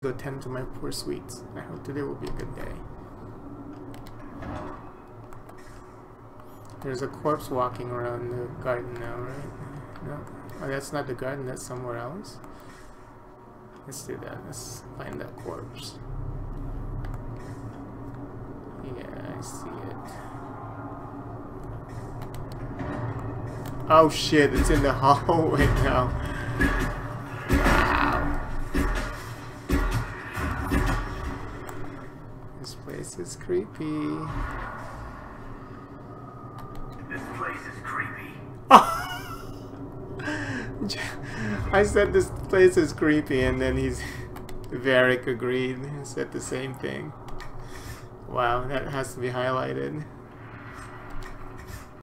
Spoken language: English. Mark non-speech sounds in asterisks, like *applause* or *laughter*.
go tend to my poor sweets. I hope today will be a good day. There's a corpse walking around the garden now, right? No. Oh, that's not the garden, that's somewhere else. Let's do that. Let's find that corpse. Yeah, I see it. Oh shit, it's in the *laughs* hallway now. This place is creepy. This place is creepy. *laughs* I said this place is creepy and then he's Varric agreed and said the same thing. Wow, that has to be highlighted.